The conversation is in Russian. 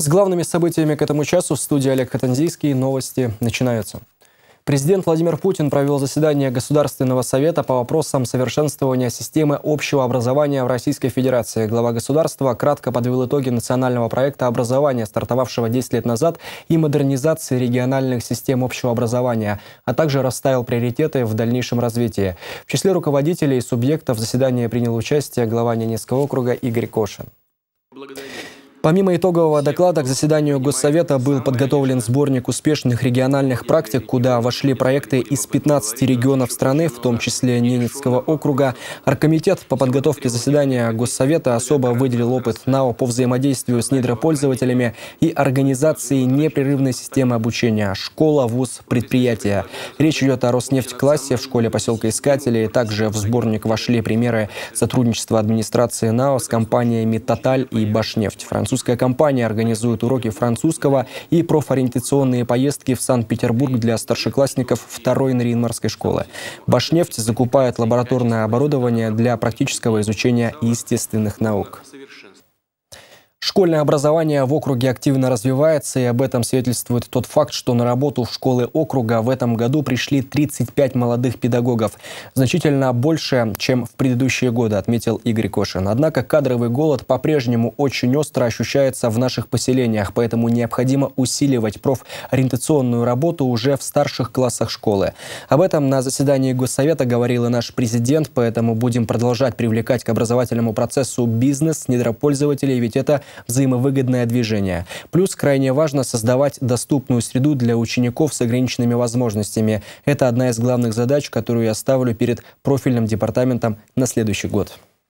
С главными событиями к этому часу в студии Олег Хатанзийский. Новости начинаются. Президент Владимир Путин провел заседание Государственного совета по вопросам совершенствования системы общего образования в Российской Федерации. Глава государства кратко подвел итоги национального проекта образования, стартовавшего 10 лет назад, и модернизации региональных систем общего образования, а также расставил приоритеты в дальнейшем развитии. В числе руководителей и субъектов заседания принял участие глава Ненецкого округа Игорь Кошин. Помимо итогового доклада к заседанию Госсовета был подготовлен сборник успешных региональных практик, куда вошли проекты из 15 регионов страны, в том числе Ненецкого округа. Аркомитет по подготовке заседания Госсовета особо выделил опыт НАО по взаимодействию с недропользователями и организации непрерывной системы обучения «Школа, ВУЗ, предприятия». Речь идет о Роснефть-классе в школе поселка Искателей. Также в сборник вошли примеры сотрудничества администрации НАО с компаниями «Тоталь» и «Башнефть». Французская компания организует уроки французского и профориентационные поездки в Санкт-Петербург для старшеклассников второй Наринмарской школы. Башнефть закупает лабораторное оборудование для практического изучения естественных наук. Школьное образование в округе активно развивается, и об этом свидетельствует тот факт, что на работу в школы округа в этом году пришли 35 молодых педагогов. Значительно больше, чем в предыдущие годы, отметил Игорь Кошин. Однако кадровый голод по-прежнему очень остро ощущается в наших поселениях, поэтому необходимо усиливать профориентационную работу уже в старших классах школы. Об этом на заседании Госсовета говорил и наш президент, поэтому будем продолжать привлекать к образовательному процессу бизнес, недропользователей, ведь это взаимовыгодное движение. Плюс крайне важно создавать доступную среду для учеников с ограниченными возможностями. Это одна из главных задач, которую я ставлю перед профильным департаментом на следующий год.